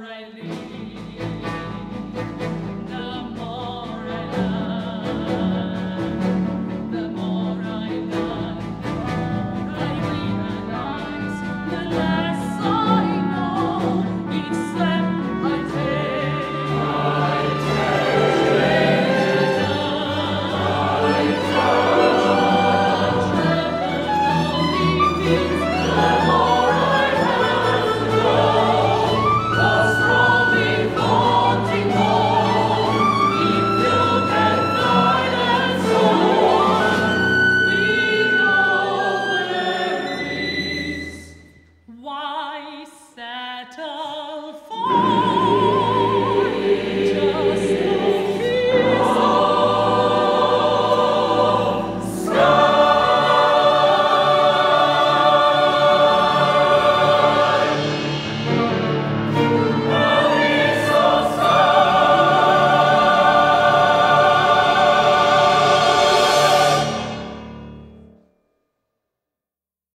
O'Reilly. matter.